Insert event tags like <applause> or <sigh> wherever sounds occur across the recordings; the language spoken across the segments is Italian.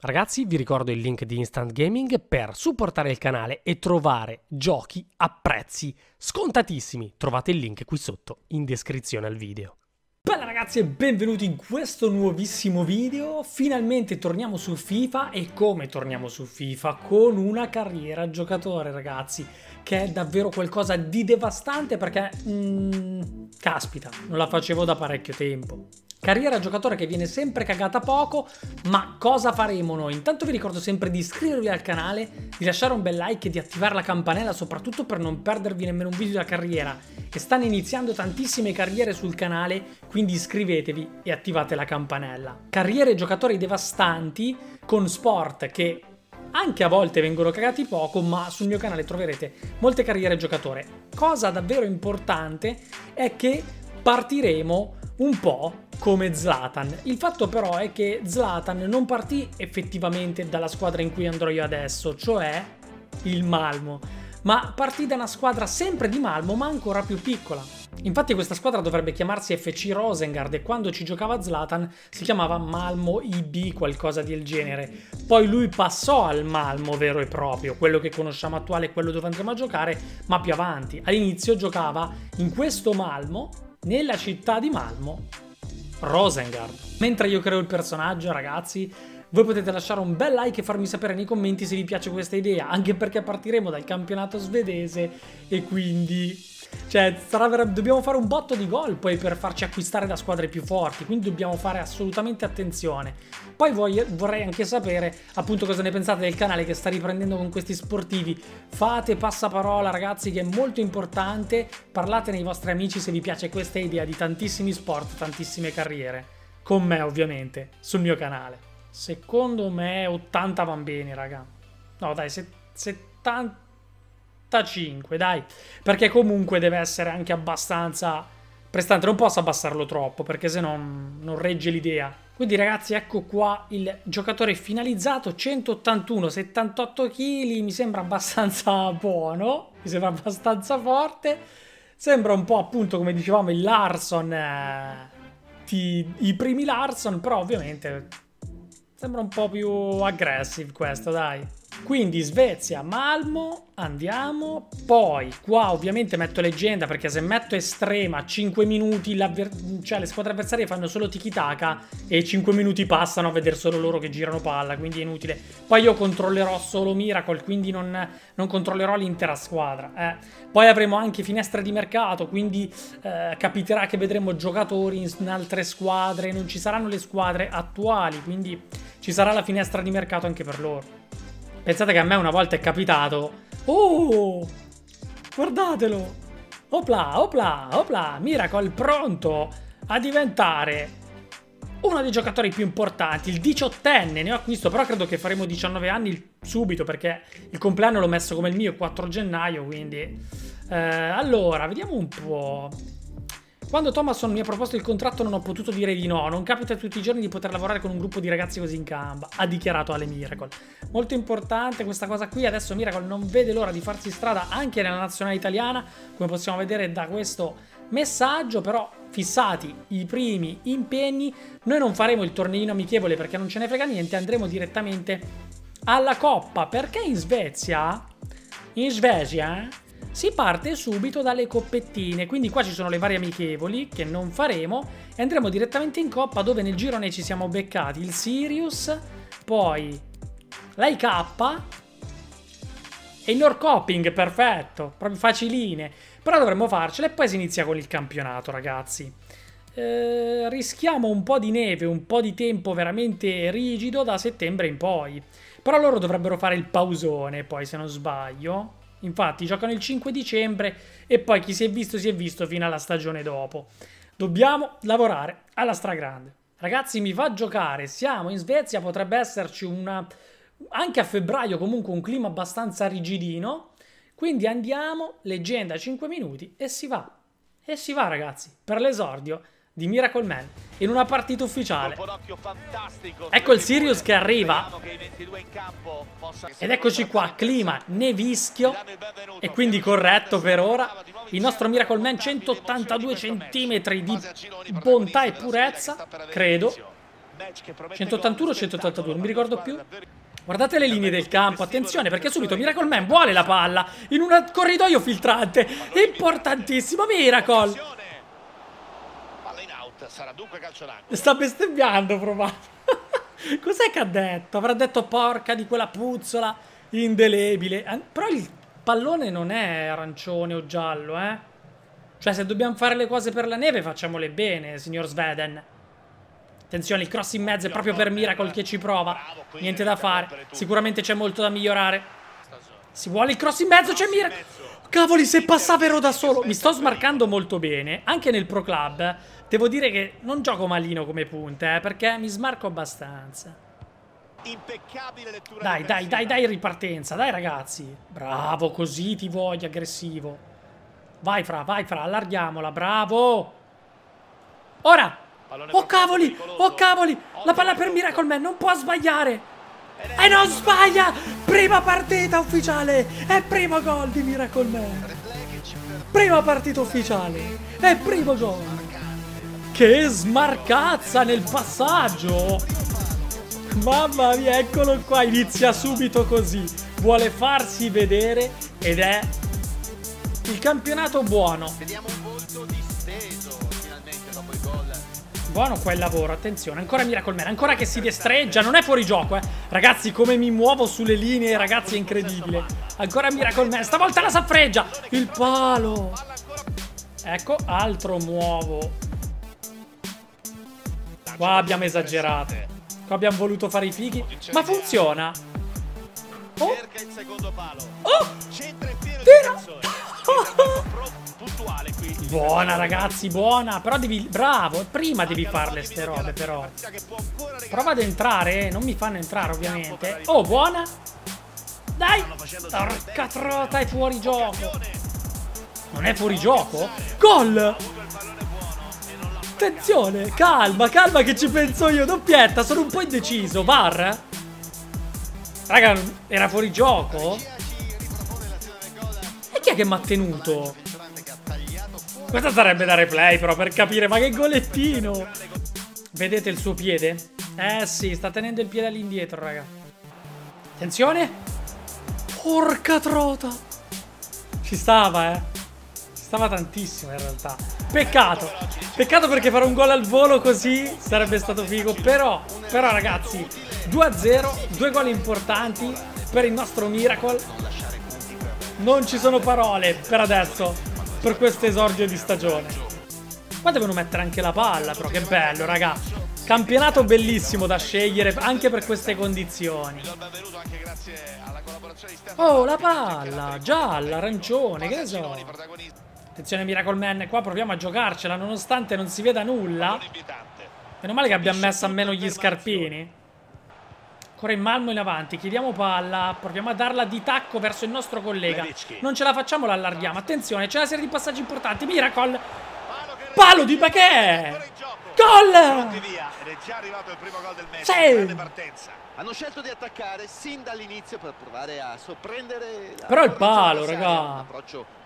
Ragazzi, vi ricordo il link di Instant Gaming per supportare il canale e trovare giochi a prezzi scontatissimi. Trovate il link qui sotto in descrizione al video. Bella ragazzi e benvenuti in questo nuovissimo video. Finalmente torniamo su FIFA e come torniamo su FIFA? Con una carriera giocatore ragazzi, che è davvero qualcosa di devastante perché... Mm, caspita, non la facevo da parecchio tempo. Carriera giocatore che viene sempre cagata poco, ma cosa faremo noi? Intanto vi ricordo sempre di iscrivervi al canale, di lasciare un bel like e di attivare la campanella, soprattutto per non perdervi nemmeno un video della carriera. E stanno iniziando tantissime carriere sul canale, quindi iscrivetevi e attivate la campanella. Carriere giocatori devastanti con sport che anche a volte vengono cagati poco, ma sul mio canale troverete molte carriere giocatore. Cosa davvero importante è che partiremo un po' come Zlatan. Il fatto però è che Zlatan non partì effettivamente dalla squadra in cui andrò io adesso, cioè il Malmo, ma partì da una squadra sempre di Malmo ma ancora più piccola. Infatti questa squadra dovrebbe chiamarsi FC Rosengard e quando ci giocava Zlatan si chiamava Malmo IB, qualcosa del genere. Poi lui passò al Malmo vero e proprio, quello che conosciamo attuale quello dove andremo a giocare, ma più avanti. All'inizio giocava in questo Malmo, nella città di Malmo, Rosengard. Mentre io creo il personaggio, ragazzi, voi potete lasciare un bel like e farmi sapere nei commenti se vi piace questa idea, anche perché partiremo dal campionato svedese e quindi... Cioè, sarà, dobbiamo fare un botto di gol poi per farci acquistare da squadre più forti, quindi dobbiamo fare assolutamente attenzione. Poi voglio, vorrei anche sapere appunto cosa ne pensate del canale che sta riprendendo con questi sportivi. Fate passaparola ragazzi che è molto importante, parlate nei vostri amici se vi piace questa idea di tantissimi sport, tantissime carriere. Con me ovviamente, sul mio canale. Secondo me 80 van bene raga. No dai, 70... 85, dai. Perché comunque deve essere anche abbastanza prestante. Non posso abbassarlo troppo, perché se no non regge l'idea. Quindi ragazzi, ecco qua il giocatore finalizzato, 181, 78 kg, mi sembra abbastanza <laughs> buono, mi sembra abbastanza forte. Sembra un po' appunto, come dicevamo, il Larson, eh, ti, i primi Larson, però ovviamente sembra un po' più aggressive questo, dai. Quindi Svezia, Malmo, andiamo. Poi qua ovviamente metto leggenda perché se metto estrema 5 minuti, cioè le squadre avversarie fanno solo tiki-taka e 5 minuti passano a vedere solo loro che girano palla, quindi è inutile. Poi io controllerò solo Miracle, quindi non, non controllerò l'intera squadra. Eh. Poi avremo anche finestre di mercato, quindi eh, capiterà che vedremo giocatori in altre squadre, non ci saranno le squadre attuali, quindi ci sarà la finestra di mercato anche per loro. Pensate che a me una volta è capitato... Oh! Guardatelo! Opla, opla, opla! Miracle pronto a diventare uno dei giocatori più importanti, il diciottenne, ne ho acquisto, però credo che faremo 19 anni subito perché il compleanno l'ho messo come il mio, 4 gennaio, quindi... Eh, allora, vediamo un po'. Quando Thomason mi ha proposto il contratto non ho potuto dire di no, non capita tutti i giorni di poter lavorare con un gruppo di ragazzi così in gamba, ha dichiarato Ale Miracle. Molto importante questa cosa qui, adesso Miracle non vede l'ora di farsi strada anche nella nazionale italiana, come possiamo vedere da questo messaggio, però fissati i primi impegni, noi non faremo il torneino amichevole perché non ce ne frega niente, andremo direttamente alla Coppa, perché in Svezia, in Svezia, si parte subito dalle coppettine, quindi qua ci sono le varie amichevoli che non faremo e andremo direttamente in coppa dove nel girone ci siamo beccati il Sirius, poi l'IK e il Norcoping, perfetto, proprio faciline, però dovremmo farcela e poi si inizia con il campionato ragazzi. Eh, rischiamo un po' di neve, un po' di tempo veramente rigido da settembre in poi. Però loro dovrebbero fare il pausone poi se non sbaglio. Infatti giocano il 5 dicembre e poi chi si è visto si è visto fino alla stagione dopo. Dobbiamo lavorare alla stragrande. Ragazzi, mi fa giocare, siamo in Svezia, potrebbe esserci una... anche a febbraio comunque un clima abbastanza rigidino. Quindi andiamo, leggenda 5 minuti e si va. E si va ragazzi, per l'esordio di Miracle Man in una partita ufficiale. Ecco il Sirius che arriva. Ed eccoci qua, clima nevischio e quindi corretto per ora. Il nostro Miracle Man 182 cm di bontà e purezza, credo. 181 182, non mi ricordo più. Guardate le linee del campo, attenzione perché subito Miracle Man vuole la palla in un corridoio filtrante. Importantissimo, Miracle. Sta bestemmiando, probabilmente. <laughs> Cos'è che ha detto? Avrà detto porca di quella puzzola indelebile. Però il pallone non è arancione o giallo, eh? Cioè, se dobbiamo fare le cose per la neve, facciamole bene, signor Sveden. Attenzione, il cross in mezzo è proprio per Miracle che ci prova. Niente da fare. Sicuramente c'è molto da migliorare. Si vuole il cross in mezzo, c'è Miracle. Cavoli, se passava ero da solo. Mi sto smarcando molto bene. Anche nel Pro Club. Devo dire che non gioco malino come punte, eh, perché mi smarco abbastanza. Dai, dai, dai, dai, ripartenza. Dai, ragazzi. Bravo, così ti voglio, aggressivo. Vai, Fra, vai, Fra, allarghiamola. Bravo. Ora. Oh, cavoli. Oh, cavoli. La palla per Miracle Man. Non può sbagliare. E non sbaglia. Prima partita ufficiale. E primo gol di Miracle Man. Prima partita ufficiale. E primo gol. Che smarcazza nel passaggio. Mamma mia, eccolo qua, inizia subito così. Vuole farsi vedere ed è il campionato buono. Vediamo un volto disteso Buono quel lavoro, attenzione, ancora Miracle Man, ancora che si destreggia, non è fuori gioco, eh. Ragazzi, come mi muovo sulle linee, ragazzi, è incredibile. Ancora Miracle Man, stavolta la saffreggia, il palo. Ecco, altro muovo. Qua abbiamo esagerato. Qua abbiamo voluto fare i fighi. Ma funziona. Oh. Oh. Tira. <laughs> Buona ragazzi, buona. Però devi... Bravo. Prima devi farle ste robe però. Prova ad entrare. Eh. Non mi fanno entrare ovviamente. Oh, buona. Dai. Porca trota, è fuori gioco. Non è fuori gioco? Gol. Attenzione, calma, calma che ci penso io. Doppietta, sono un po' indeciso. Var? Raga, era fuori gioco? E chi è che mi ha tenuto? Questa sarebbe da replay però per capire, ma che golettino! Vedete il suo piede? Eh sì, sta tenendo il piede all'indietro, raga. Attenzione! Porca trota! Ci stava, eh. Ci stava tantissimo in realtà. Peccato. Peccato perché fare un gol al volo così sarebbe stato figo. Però, però ragazzi, 2-0, due gol importanti per il nostro Miracle. Non ci sono parole per adesso, per questo esordio di stagione. Qua devono mettere anche la palla, però che bello, raga. Campionato bellissimo da scegliere anche per queste condizioni. Oh, la palla, gialla, arancione, che ne so. Attenzione Miracle Man, qua proviamo a giocarcela nonostante non si veda nulla. Meno male che abbiamo messo a meno gli scarpini. Ancora in Malmo in avanti, chiediamo palla, proviamo a darla di tacco verso il nostro collega. Non ce la facciamo, la allarghiamo. Attenzione, c'è una serie di passaggi importanti. Miracle! Palo di Baché! Gol! Sì! Hanno scelto di attaccare sin dall'inizio per provare a sorprendere Però il palo, raga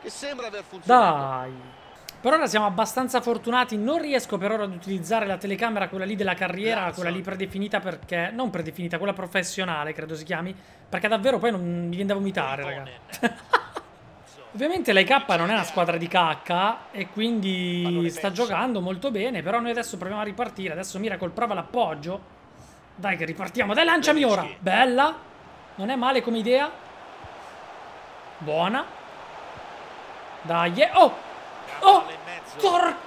che sembra aver funzionato. Dai. Per ora siamo abbastanza fortunati, non riesco per ora ad utilizzare la telecamera, quella lì della carriera, Grazie. quella lì predefinita perché... Non predefinita, quella professionale credo si chiami, perché davvero poi non mi viene da vomitare, raga. <laughs> Ovviamente l'IK non è una squadra di cacca e quindi sta giocando molto bene, però noi adesso proviamo a ripartire, adesso Miracle prova l'appoggio. Dai che ripartiamo, dai lanciami ora! Bella! Non è male come idea. Buona. Dai, eh. oh! Oh! Porca!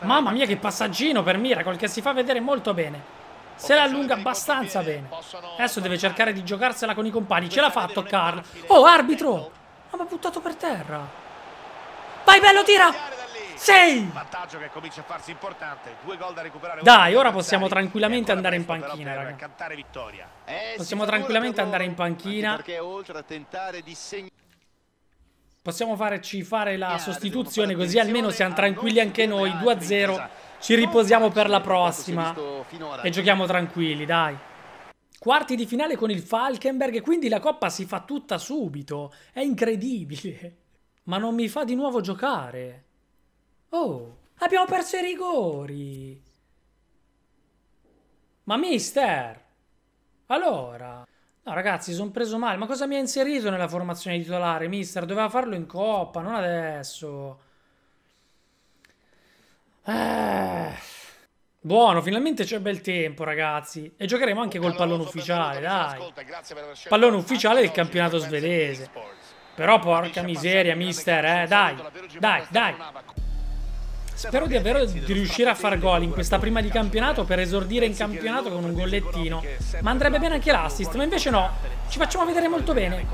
Mamma mia che passaggino per Miracle che si fa vedere molto bene. Se la allunga abbastanza bene. Adesso deve cercare di giocarsela con i compagni. Ce l'ha fatto Carl. Oh, arbitro! Ma mi ha buttato per terra. Vai, bello, tira! Sei! Dai, ora possiamo tranquillamente andare in panchina, raga. Possiamo tranquillamente andare in panchina. Perché oltre a tentare di segnare Possiamo farci fare la sostituzione così almeno siamo tranquilli anche noi. 2-0. Ci riposiamo per la prossima. E giochiamo tranquilli, dai. Quarti di finale con il Falkenberg, quindi la coppa si fa tutta subito. È incredibile. Ma non mi fa di nuovo giocare. Oh, abbiamo perso i rigori. Ma mister! Allora... No ragazzi, sono preso male. Ma cosa mi ha inserito nella formazione titolare, mister? Doveva farlo in coppa, non adesso. Eh... Buono, finalmente c'è bel tempo, ragazzi. E giocheremo anche col pallone ufficiale, dai. Pallone ufficiale del campionato svedese. Però porca miseria, mister, eh. Dai, dai, dai. Spero di, davvero di riuscire a far gol in questa prima di campionato per esordire in campionato con un gollettino. Ma andrebbe bene anche l'assist, ma invece no. Ci facciamo vedere molto bene.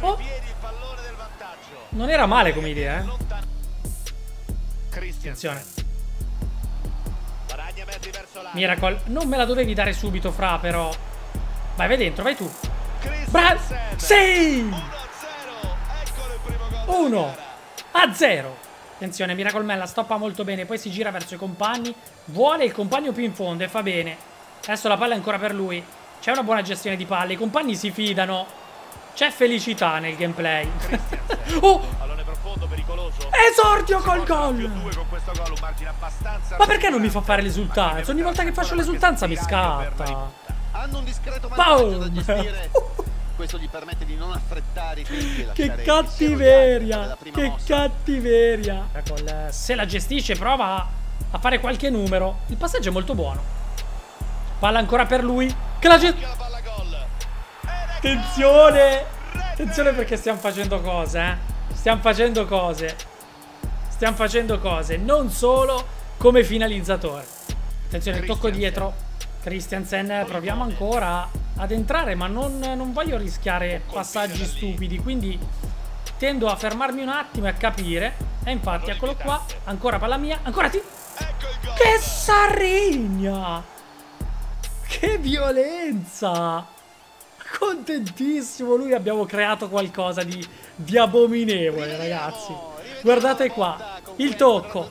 Oh. Non era male come idea, eh. Attenzione. Miracle. Non me la dovevi dare subito, Fra, però. Vai, vai dentro, vai tu. Bravo. Sì! 1 a 0. Attenzione, Miracle Man la stoppa molto bene. Poi si gira verso i compagni. Vuole il compagno più in fondo e fa bene. Adesso la palla è ancora per lui. C'è una buona gestione di palle. I compagni si fidano. C'è felicità nel gameplay. <laughs> oh! Esordio col gol! Ma perché non mi fa fare l'esultanza? Ogni volta che faccio l'esultanza mi scatta. Hanno un discreto <laughs> Questo gli permette di non affrettare i tempi Che cattiveria! Che cattiveria! Se la gestisce prova a fare qualche numero. Il passaggio è molto buono. Palla ancora per lui. Che la gestisce... Attenzione! Attenzione perché stiamo facendo cose, eh. Stiamo facendo cose. Stiamo facendo cose. Non solo come finalizzatore. Attenzione, tocco dietro. Christiansen, proviamo ancora ad entrare, ma non, non voglio rischiare passaggi stupidi. Quindi tendo a fermarmi un attimo e a capire. E infatti, eccolo qua. Ancora palla mia. Ancora ti... Che sarigna! Che violenza! Contentissimo, lui abbiamo creato qualcosa di, di abominevole, ragazzi. Guardate qua, il tocco.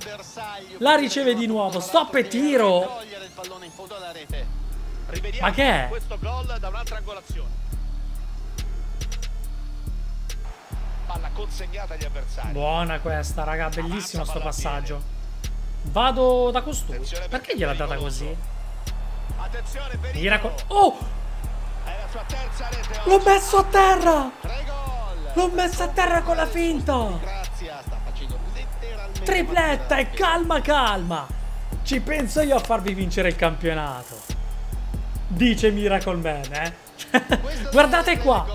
La riceve di nuovo, stop e tiro. Ma che è? Buona questa, raga, bellissimo sto passaggio. Vado da costui. Perché gliel'ha data così? Miracolo. Oh! L'ho messo a terra! L'ho messo a terra con la finta! Tripletta e calma calma! Ci penso io a farvi vincere il campionato! Dice Miracle Man, eh? <laughs> Guardate qua!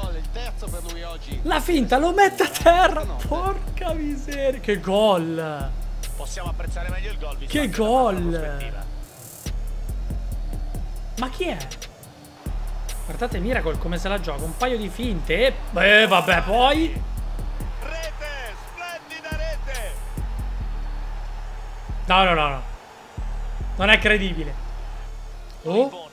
La finta lo mette a terra! Porca miseria! Che gol! Possiamo apprezzare meglio il gol. Che gol! Ma chi è? Guardate Miracle come se la gioca. Un paio di finte. E beh, vabbè, poi. Rete, splendida rete. No, no, no, no. Non è credibile. Oh.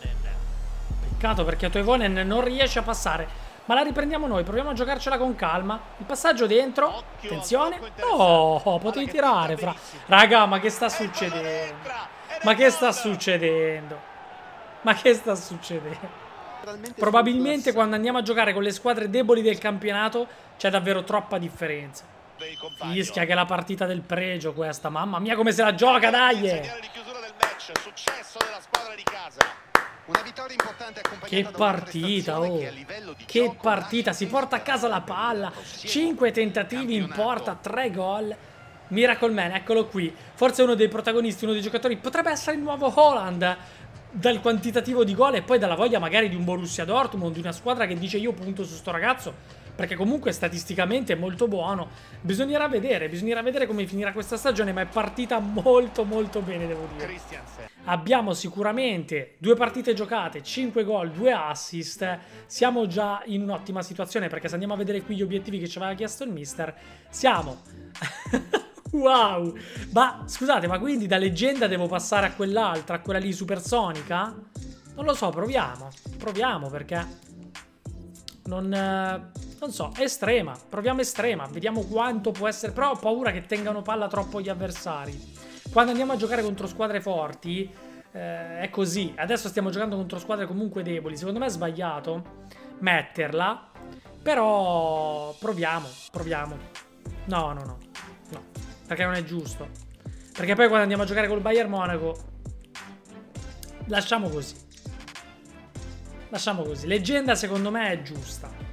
Peccato perché Toivonen non riesce a passare. Ma la riprendiamo noi, proviamo a giocarcela con calma. Il passaggio dentro. Attenzione. No, potevi tirare, fra. Raga, ma che sta succedendo? Ma che sta succedendo? Ma che sta succedendo? Probabilmente quando andiamo a giocare con le squadre deboli del campionato c'è davvero troppa differenza. Fischia che è la partita del pregio questa, mamma mia come se la gioca, dai! Che partita, oh! Che partita, si porta a casa la palla, 5 tentativi in porta, 3 gol. Miracle Man, eccolo qui. Forse uno dei protagonisti, uno dei giocatori, potrebbe essere il nuovo Holland dal quantitativo di gol e poi dalla voglia magari di un Borussia Dortmund, di una squadra che dice io punto su sto ragazzo, perché comunque statisticamente è molto buono. Bisognerà vedere, bisognerà vedere come finirà questa stagione, ma è partita molto molto bene, devo dire. Abbiamo sicuramente due partite giocate, 5 gol, 2 assist. Siamo già in un'ottima situazione, perché se andiamo a vedere qui gli obiettivi che ci aveva chiesto il mister, siamo <laughs> Wow! Ma scusate, ma quindi da leggenda devo passare a quell'altra, a quella lì supersonica? Non lo so, proviamo. Proviamo perché... Non, eh, non so, estrema. Proviamo estrema. Vediamo quanto può essere... Però ho paura che tengano palla troppo gli avversari. Quando andiamo a giocare contro squadre forti eh, è così. Adesso stiamo giocando contro squadre comunque deboli. Secondo me è sbagliato metterla. Però proviamo, proviamo. No, no, no. No. Perché non è giusto. Perché poi quando andiamo a giocare col Bayern Monaco, lasciamo così. lasciamo così. Leggenda secondo me è giusta.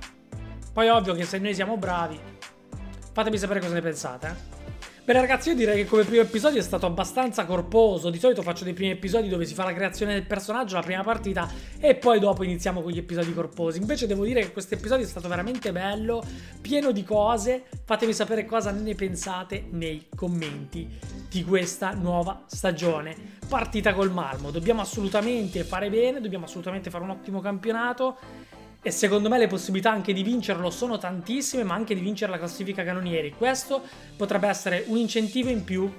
Poi ovvio che se noi siamo bravi, fatemi sapere cosa ne pensate, eh. Bene ragazzi io direi che come primo episodio è stato abbastanza corposo, di solito faccio dei primi episodi dove si fa la creazione del personaggio, la prima partita e poi dopo iniziamo con gli episodi corposi, invece devo dire che questo episodio è stato veramente bello, pieno di cose, fatemi sapere cosa ne pensate nei commenti di questa nuova stagione, partita col Malmo, dobbiamo assolutamente fare bene, dobbiamo assolutamente fare un ottimo campionato e secondo me le possibilità anche di vincerlo sono tantissime, ma anche di vincere la classifica canonieri. Questo potrebbe essere un incentivo in più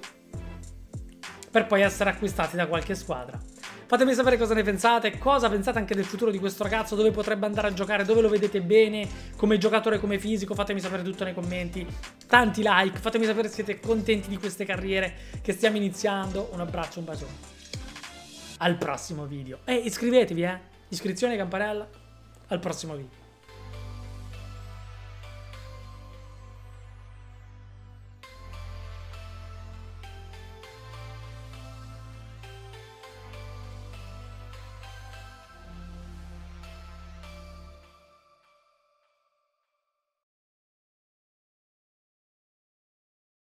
per poi essere acquistati da qualche squadra. Fatemi sapere cosa ne pensate, cosa pensate anche del futuro di questo ragazzo, dove potrebbe andare a giocare, dove lo vedete bene come giocatore, come fisico, fatemi sapere tutto nei commenti. Tanti like, fatemi sapere se siete contenti di queste carriere che stiamo iniziando. Un abbraccio, un bacione. Al prossimo video. E iscrivetevi, eh. Iscrizione campanella al prossimo video.